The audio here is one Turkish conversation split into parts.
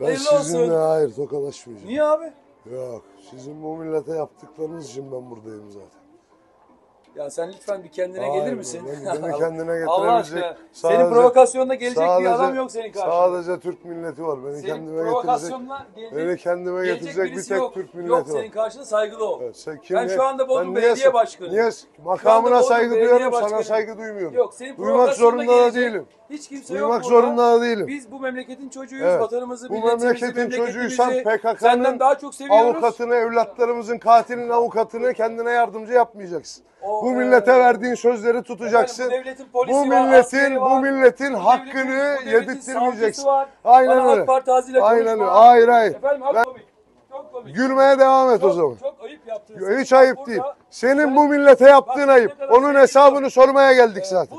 Ben Hayırlı sizinle olsun. hayır tokalaşmayacağım. Niye abi? Yok. Sizin bu millete yaptıklarınız için ben buradayım zaten. Ya sen lütfen bir kendine Hayır, gelir misin? beni- kendine Allah getirebilecek aşkına. sadece- Senin provokasyonuna gelecek sadece- bir adam yok senin karşında. Sadece Türk milleti var. Beni senin kendime getirecek. provokasyonuna gelecek, Beni kendime gelecek getirecek bir tek yok. Türk milleti Yok var. senin karşında saygılı ol. Evet, sen kim ben ne- şu anda Bodrum ben Belediye niye- Başkanı. Niye? Makamına saygı duyuyorum, sana saygı duymuyorum. Yok senin Duymak zorunda da değilim. Hiç kimse Duymak yok burada. zorunda da değilim. Biz bu memleketin çocuğuyuz. Evet. Vatanımızı, Bu memleketin çocuğuysan PKK'nın. Avukatını, evlatlarımızın katilinin avukatını kendine yardımcı yapmayacaksın. O, bu e, millete verdiğin sözleri tutacaksın. Efendim, bu devletin polisi bu var, milletin, askeri bu var. milletin Bu hakkını bu devletin yedirtmeyeceksin. var. Aynen Bana öyle. AK Parti ağzıyla Aynen öyle. Hayır hayır. Efendim Ben- komik. Çok komik. Gülmeye devam et o Çok- zaman. Çok ayıp. Hiç ayıp Burada değil. sen- Senin bu millete yaptığın Bak, ayıp. Onun hesabını yok. sormaya geldik Ee, zaten.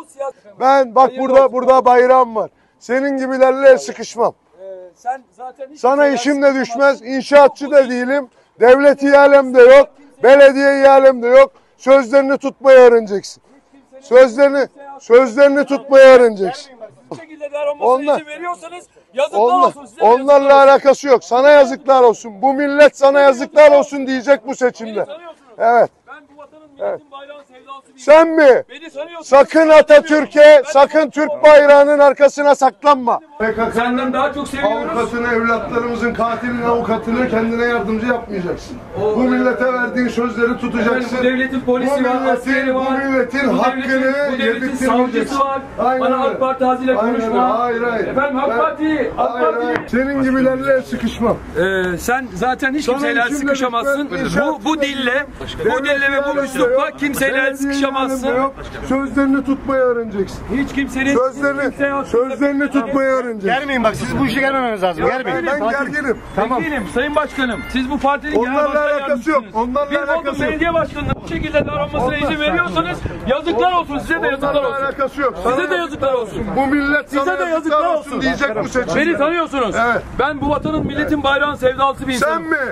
Ben bak Hayırlı burada olsun. burada bayrağım var. Senin gibilerle sıkışmam. Ee, sen zaten hiç Sana işim de düşmez. İnşaatçı da değilim. Devlet ihalem de yok. Belediye ihalem de yok. Sözlerini tutmayı öğreneceksin. Sözlerini sözlerini tutmayı öğreneceksin. Bu şekilde davranmasına Onlar- izin veriyorsanız yazıklar Onlar, olsun size. de yazıklar onlarla olsun. alakası yok. Sana yazıklar olsun. Bu millet sana yazıklar olsun diyecek bu seçimde. Tanıyorsunuz. Evet. Bir Sen mi? Sakın Atatürk'e, sakın Türk bayrağının arkasına saklanma. Senden daha çok seviyoruz. Avukatını, evlatlarımızın katilinin avukatını kendine yardımcı yapmayacaksın. Bu millete verdiğin sözleri tutacaksın. Efendim, bu devletin polisi Bu var, milletin- askeri var. Bu milletin Bu hakkını devletin- bu devletin yedirtmeyeceksin. savcısı var. Bana AK Parti Aynen konuşma. Hayır hayır. Efendim AK Ben- Parti, AK Parti. Senin gibilerle sıkışmam. Ee, sen zaten hiç kimseyle sıkışamazsın. Bu, bu dille, bu dille ve bu ihalem üslupla yok. kimseyle sıkışamazsın. yok. Sözlerini tutmayı öğreneceksin. Hiç kimsenin Sözlerini, sözlerini tutmayı öğreneceksin. Germeyin bak siz bu işe gelmemeniz lazım. Germeyin. Ben gerginim. Tamam. Değilim Sayın Başkanım. Siz bu partinin genel Onlarla alakası yok. Onlarla Bir alakası yok. belediye başkanına bu şekilde davranmasına izin veriyorsanız yazıklar olsun size de yazıklar Onlarla olsun. alakası yok. Size de yazıklar olsun. Bu millet Size de yazıklar olsun. diyecek bu seçimde. Beni tanıyorsunuz. Evet. Ben bu vatanın milletin bayrağın sevdalısı bir insanım. Sen mi?